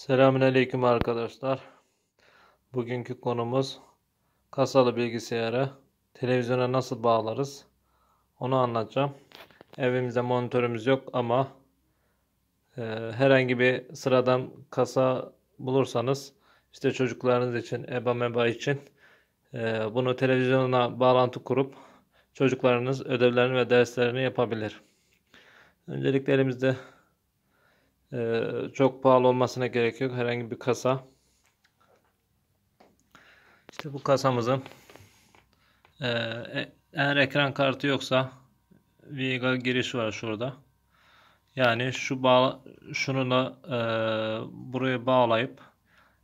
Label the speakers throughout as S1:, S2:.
S1: Selamünaleyküm arkadaşlar. Bugünkü konumuz kasalı bilgisayara televizyona nasıl bağlarız? Onu anlatacağım. Evimizde monitörümüz yok ama e, herhangi bir sıradan kasa bulursanız işte çocuklarınız için, EBA MEBA için e, bunu televizyona bağlantı kurup çocuklarınız ödevlerini ve derslerini yapabilir. Öncelikle elimizde ee, çok pahalı olmasına gerek yok. Herhangi bir kasa. İşte bu kasamızın e, e, eğer ekran kartı yoksa Viga giriş var şurada. Yani şu bağ şununla e, buraya bağlayıp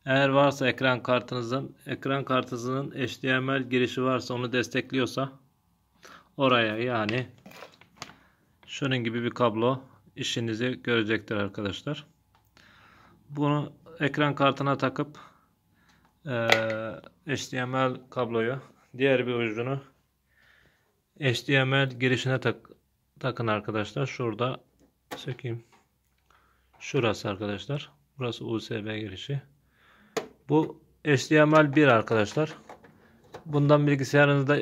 S1: eğer varsa ekran kartınızın ekran kartınızın HDMI girişi varsa onu destekliyorsa oraya yani şunun gibi bir kablo işinizi görecektir arkadaşlar. Bunu ekran kartına takıp e, HDMI kabloyu diğer bir ucunu HDMI girişine tak, takın arkadaşlar. Şurada sökeyim. Şurası arkadaşlar. Burası USB girişi. Bu HDMI 1 arkadaşlar. Bundan bilgisayarınızda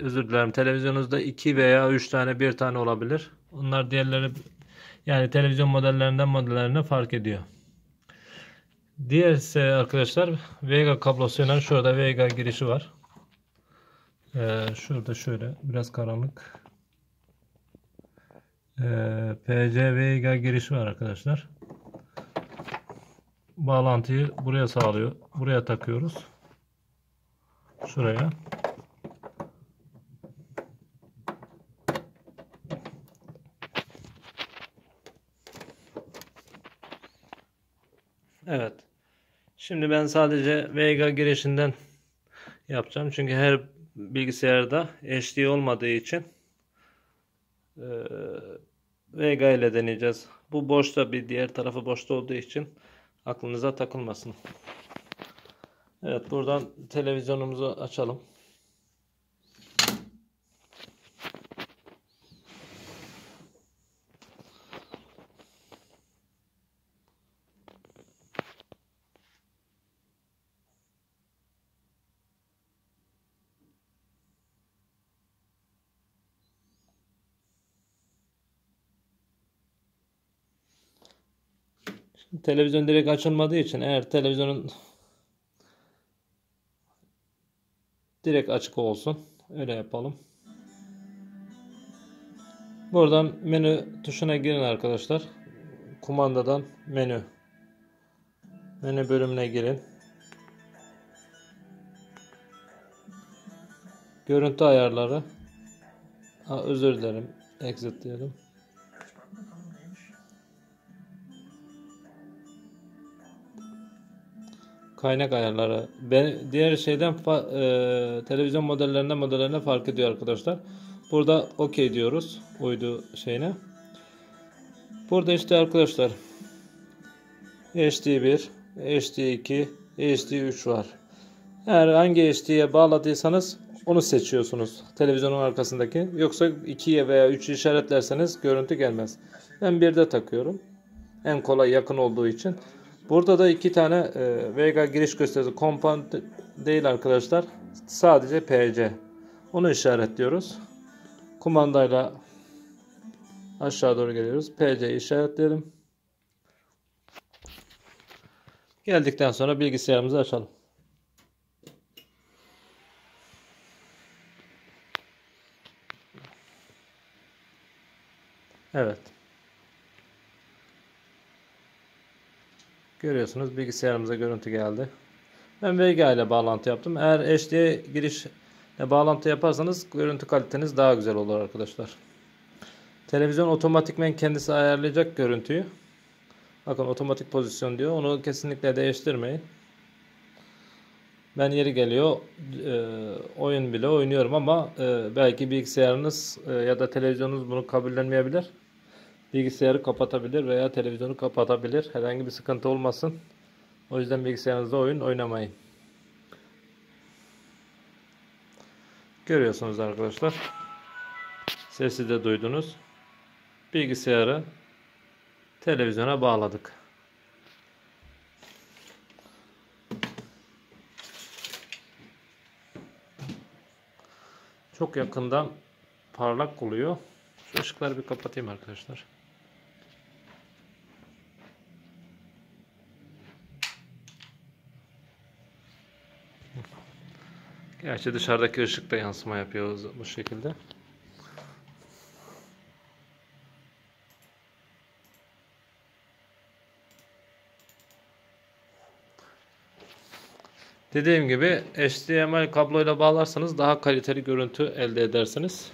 S1: özür dilerim televizyonunuzda 2 veya 3 tane 1 tane olabilir. Onlar diğerleri yani televizyon modellerinden modellerine fark ediyor. Diğer arkadaşlar Vega kablosuyla şurada Vega girişi var. Ee, şurada şöyle biraz karanlık. Ee, PC Vega girişi var arkadaşlar. Bağlantıyı buraya sağlıyor. Buraya takıyoruz. Şuraya. Evet. Şimdi ben sadece Vega girişinden yapacağım. Çünkü her bilgisayarda HD olmadığı için e, Vega ile deneyeceğiz. Bu boşta bir diğer tarafı boşta olduğu için aklınıza takılmasın. Evet buradan televizyonumuzu açalım. Televizyon direkt açılmadığı için eğer televizyonun direkt açık olsun. Öyle yapalım. Buradan menü tuşuna girin arkadaşlar. Kumandadan menü. Menü bölümüne girin. Görüntü ayarları. Ha, özür dilerim. Exit diyelim. Kaynak ayarları. Ben, diğer şeyden e, televizyon modellerinden modellerine fark ediyor arkadaşlar. Burada OK diyoruz. Uydu şeyine. Burada işte arkadaşlar HD1, HD2, HD3 var. Eğer hangi HD'ye bağladıysanız onu seçiyorsunuz. Televizyonun arkasındaki. Yoksa 2'ye veya 3 işaretlerseniz görüntü gelmez. Ben 1'de takıyorum. En kolay yakın olduğu için. Burada da iki tane e, Vega giriş gösterisi. Compound değil arkadaşlar. Sadece PC. Onu işaretliyoruz. Kumandayla aşağı doğru geliyoruz. PC işaretleyelim. Geldikten sonra bilgisayarımızı açalım. Evet. Görüyorsunuz bilgisayarımıza görüntü geldi. Ben Vega ile bağlantı yaptım. Eğer HD girişle bağlantı yaparsanız görüntü kaliteniz daha güzel olur arkadaşlar. Televizyon otomatikmen kendisi ayarlayacak görüntüyü. Bakın otomatik pozisyon diyor. Onu kesinlikle değiştirmeyin. Ben yeri geliyor e, oyun bile oynuyorum ama e, belki bilgisayarınız e, ya da televizyonunuz bunu kabullenmeyebilir bilgisayarı kapatabilir veya televizyonu kapatabilir. Herhangi bir sıkıntı olmasın. O yüzden bilgisayarınızda oyun oynamayın. Görüyorsunuz arkadaşlar. Sesi de duydunuz. Bilgisayarı televizyona bağladık. Çok yakından parlak oluyor. Şu ışıkları bir kapatayım arkadaşlar. Gerçi dışarıdaki ışık da yansıma yapıyor bu şekilde. Dediğim gibi HDMI kabloyla bağlarsanız daha kaliteli görüntü elde edersiniz.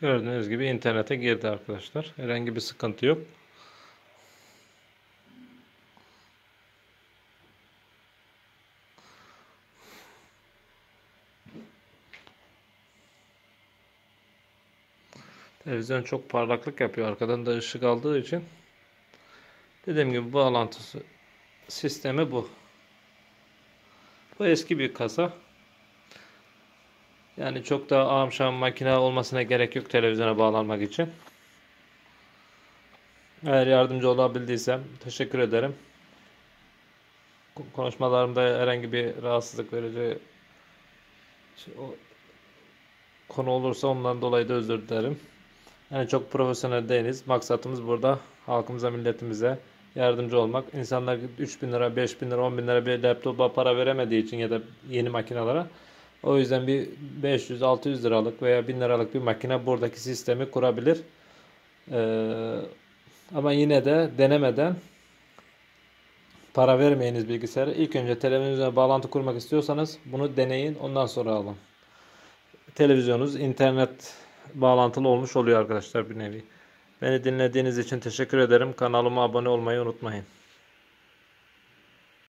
S1: Gördüğünüz gibi internete girdi arkadaşlar. Herhangi bir sıkıntı yok. Televizyon çok parlaklık yapıyor. Arkadan da ışık aldığı için. Dediğim gibi bağlantısı sistemi bu. Bu eski bir kasa. Yani çok da amşam makine olmasına gerek yok televizyona bağlanmak için. Eğer yardımcı olabildiysem teşekkür ederim. Konuşmalarımda herhangi bir rahatsızlık verici şey, konu olursa ondan dolayı da özür dilerim. Yani çok profesyonel değiliz. Maksatımız burada halkımıza, milletimize yardımcı olmak. İnsanlar 3 bin lira, 5 bin lira, 10 bin lira bir laptopa para veremediği için ya da yeni makinelere o yüzden bir 500-600 liralık veya 1000 liralık bir makine buradaki sistemi kurabilir. Ee, ama yine de denemeden para vermeyiniz bilgisayara. İlk önce televizyona bağlantı kurmak istiyorsanız bunu deneyin ondan sonra alın. Televizyonunuz internet bağlantılı olmuş oluyor arkadaşlar bir nevi. Beni dinlediğiniz için teşekkür ederim. Kanalıma abone olmayı unutmayın.